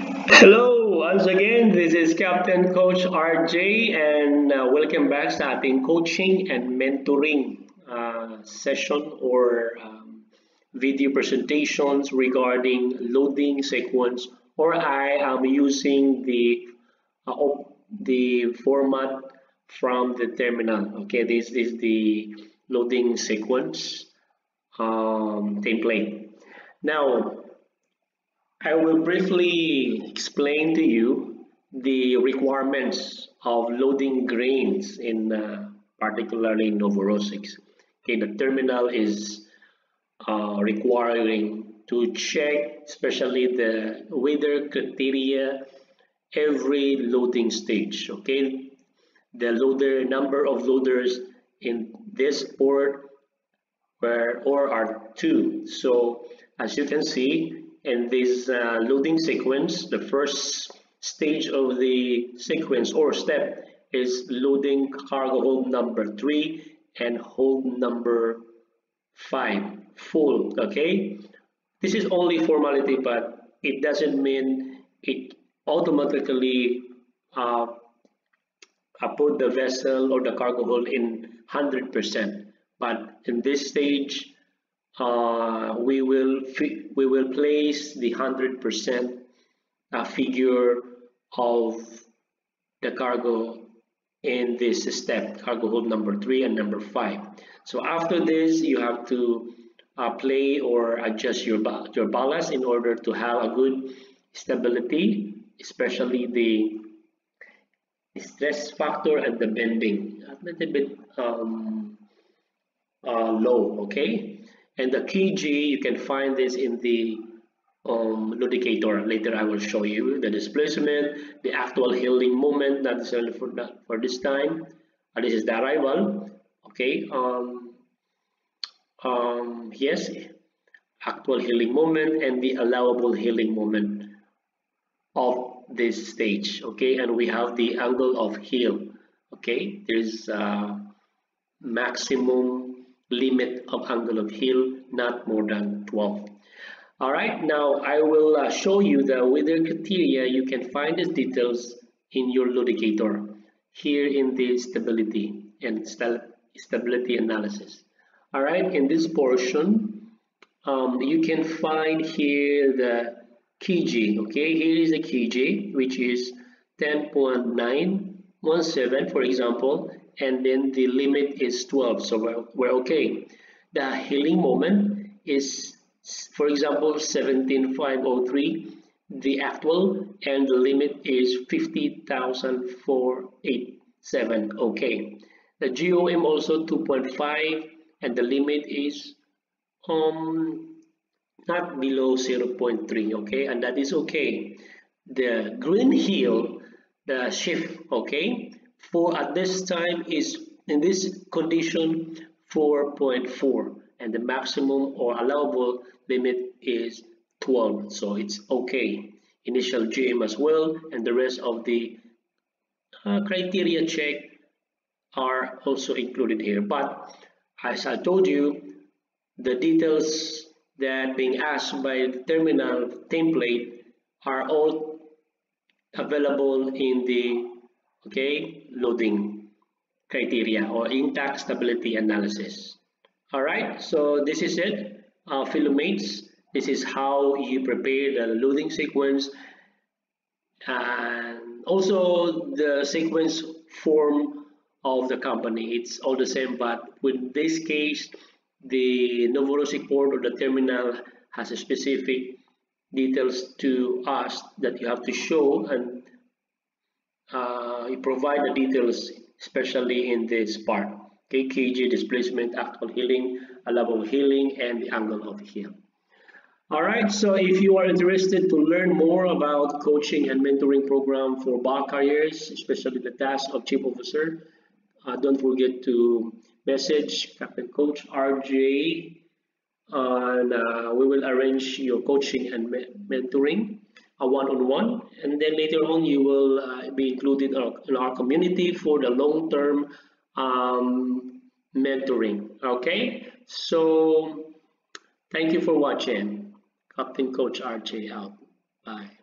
Hello, once again, this is Captain Coach RJ and uh, welcome back sa ating coaching and mentoring uh, session or um, video presentations regarding loading sequence or I am using the uh, the format from the terminal. Okay, this is the loading sequence um, template. Now, I will briefly explain to you the requirements of loading grains in uh, particularly Novorossiysk. Okay, the terminal is uh, requiring to check especially the weather criteria every loading stage. Okay, the loader number of loaders in this port where or are two. So as you can see, in this uh, loading sequence, the first stage of the sequence or step is loading cargo hold number three and hold number five full okay? This is only formality but it doesn't mean it automatically uh, uh put the vessel or the cargo hold in 100% but in this stage uh, we will we will place the 100% uh, figure of the cargo in this step cargo hold number three and number five. So after this you have to uh, play or adjust your your ballast in order to have a good stability especially the stress factor and the bending. A little bit um, uh, low okay and the kg you can find this in the um, loadicator later I will show you the displacement the actual heeling moment not necessarily for that for this time. Uh, this is the arrival. Okay um, um, yes actual heeling moment and the allowable heeling moment of this stage. Okay and we have the angle of heel. Okay there's uh, maximum limit of angle of heel not more than 12 all right now I will uh, show you the weather criteria. You can find these details in your loadicator here in the stability and stability analysis. All right in this portion um, you can find here the kg okay? Here is the kg which is 10.917 for example and then the limit is 12 so we're, we're okay. The heeling moment is for example 17503 the actual and the limit is 50,487 okay. The GOM also 2.5 and the limit is um not below 0.3 okay and that is okay. The grain heel the shift okay? For at this time is in this condition 4.4 and the maximum or allowable limit is 12 so it's okay. Initial GM as well and the rest of the uh, criteria check are also included here. But as I told you the details that being asked by the terminal template are all available in the okay loading criteria or intact stability analysis. All right so this is it. Uh, mates this is how you prepare the loading sequence. And also the sequence form of the company it's all the same but with this case the Novorossiysk port or the terminal has a specific details to us that you have to show and uh, you provide the details especially in this part. Okay kg displacement actual heeling allowable heeling and the angle of heel all right so if you are interested to learn more about coaching and mentoring program for bar carriers especially the task of chief officer uh, don't forget to message captain coach rj and uh, we will arrange your coaching and me mentoring one-on-one. -on -one, and then later on you will uh, be included in our community for the long-term um, mentoring. Okay? So thank you for watching. Captain coach rj out. Bye